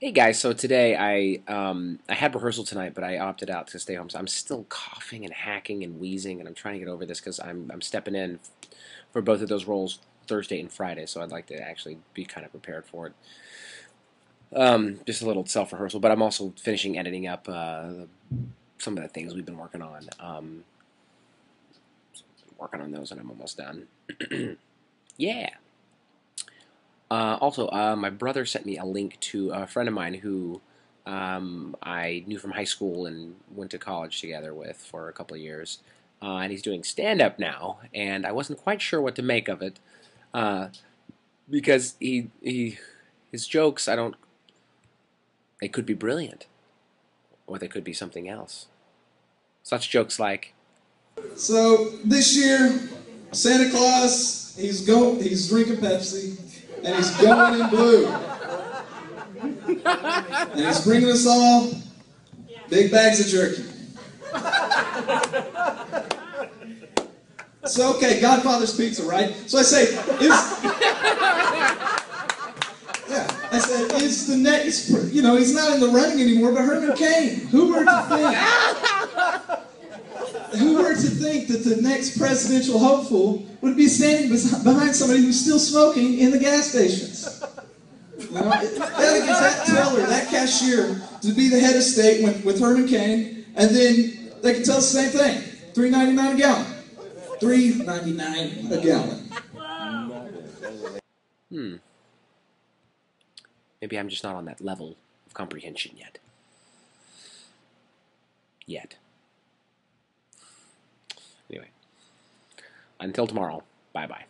Hey guys, so today I um, I had rehearsal tonight, but I opted out to stay home. So I'm still coughing and hacking and wheezing, and I'm trying to get over this because I'm I'm stepping in for both of those roles Thursday and Friday. So I'd like to actually be kind of prepared for it. Um, just a little self rehearsal, but I'm also finishing editing up uh, some of the things we've been working on. Um, working on those, and I'm almost done. yeah. Uh, also, uh, my brother sent me a link to a friend of mine who um, I knew from high school and went to college together with for a couple of years. Uh, and he's doing stand up now, and I wasn't quite sure what to make of it uh, because he, he his jokes I don't they could be brilliant or they could be something else. Such jokes like So this year, Santa Claus, he's go he's drinking Pepsi and he's going in blue. And he's bringing us all big bags of jerky. So okay, Godfather's Pizza, right? So I say, is yeah, I said, is the next, you know, he's not in the running anymore, but Herman Cain. Who were to think? To think that the next presidential hopeful would be standing behind somebody who's still smoking in the gas stations? You know, that that teller, that cashier, to be the head of state with, with Herman Cain, and then they can tell us the same thing: three ninety nine a gallon, three ninety nine a gallon. hmm, maybe I'm just not on that level of comprehension yet. Yet. Anyway, until tomorrow, bye bye.